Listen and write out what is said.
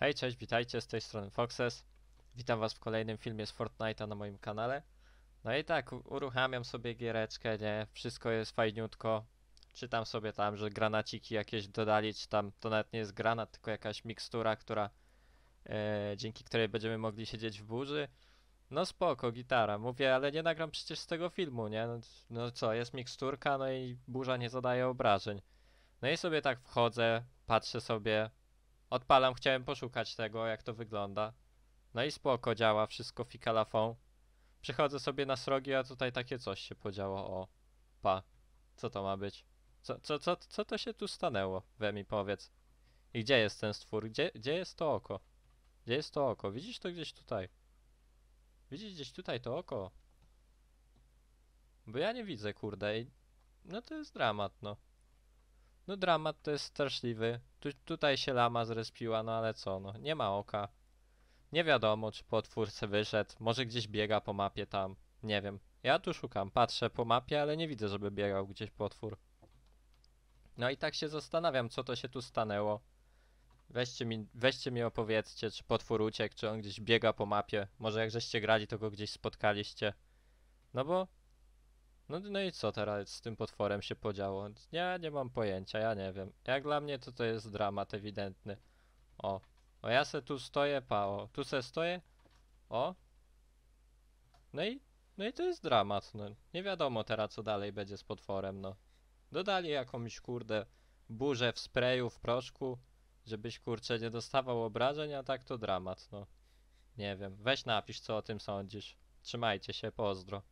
Hej, cześć, witajcie, z tej strony Foxes. Witam was w kolejnym filmie z Fortnite'a na moim kanale. No i tak, uruchamiam sobie giereczkę, nie? Wszystko jest fajniutko. Czytam sobie tam, że granaciki jakieś dodali, czy tam to nawet nie jest granat, tylko jakaś mikstura, która e, dzięki której będziemy mogli siedzieć w burzy. No spoko, gitara. Mówię, ale nie nagram przecież z tego filmu, nie? No, no co, jest miksturka, no i burza nie zadaje obrażeń. No i sobie tak wchodzę, patrzę sobie, Odpalam, chciałem poszukać tego, jak to wygląda. No i spoko, działa, wszystko fikalafon. Przychodzę sobie na srogi, a tutaj takie coś się podziało. O, pa. Co to ma być? Co, co, co, co to się tu stanęło? We mi powiedz. I gdzie jest ten stwór? Gdzie, gdzie jest to oko? Gdzie jest to oko? Widzisz to gdzieś tutaj? Widzisz gdzieś tutaj to oko? Bo ja nie widzę, kurde. I... No to jest dramat, no. No dramat to jest straszliwy. Tu, tutaj się lama zrespiła, no ale co, no nie ma oka. Nie wiadomo, czy po twórce wyszedł. Może gdzieś biega po mapie tam. Nie wiem. Ja tu szukam, patrzę po mapie, ale nie widzę, żeby biegał gdzieś potwór. No i tak się zastanawiam, co to się tu stanęło. Weźcie mi, weźcie mi opowiedzcie, czy potwór uciekł, czy on gdzieś biega po mapie. Może jak żeście grali, to go gdzieś spotkaliście. No bo no, no i co teraz z tym potworem się podziało? Ja nie mam pojęcia, ja nie wiem. Jak dla mnie to to jest dramat ewidentny. O, o ja se tu stoję, pa, o, tu se stoję, o. No i, no i to jest dramat, no. Nie wiadomo teraz co dalej będzie z potworem, no. Dodali jakąś kurde burzę w sprayu, w proszku, żebyś kurczę nie dostawał obrażeń, a tak to dramat, no. Nie wiem, weź napisz co o tym sądzisz. Trzymajcie się, pozdro.